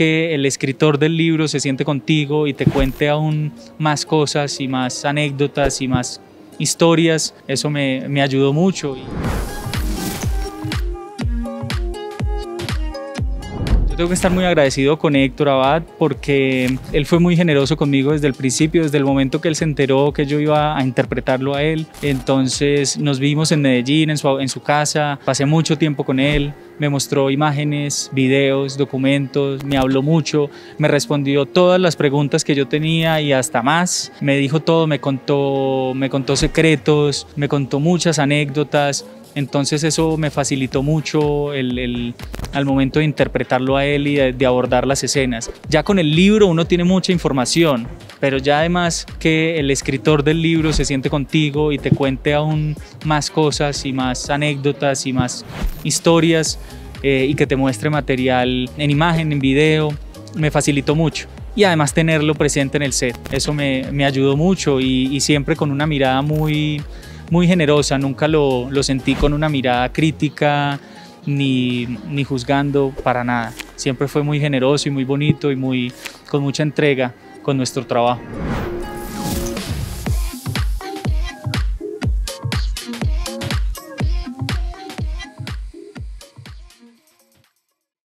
que el escritor del libro se siente contigo y te cuente aún más cosas y más anécdotas y más historias, eso me, me ayudó mucho. Tengo que estar muy agradecido con Héctor Abad porque él fue muy generoso conmigo desde el principio, desde el momento que él se enteró que yo iba a interpretarlo a él. Entonces nos vimos en Medellín, en su, en su casa, pasé mucho tiempo con él, me mostró imágenes, videos, documentos, me habló mucho, me respondió todas las preguntas que yo tenía y hasta más. Me dijo todo, me contó, me contó secretos, me contó muchas anécdotas. Entonces eso me facilitó mucho el, al momento de interpretarlo a él y de, abordar las escenas. Ya con el libro uno tiene mucha información, pero ya además que el escritor del libro se siente contigo y te cuente aún más cosas y más anécdotas y más historias eh, y que te muestre material en imagen, en video, me facilitó mucho y además tenerlo presente en el set. Eso me, ayudó mucho y, siempre con una mirada muy, muy generosa, nunca lo, lo sentí con una mirada crítica ni, ni juzgando para nada. Siempre fue muy generoso y muy bonito y muy, con mucha entrega con nuestro trabajo.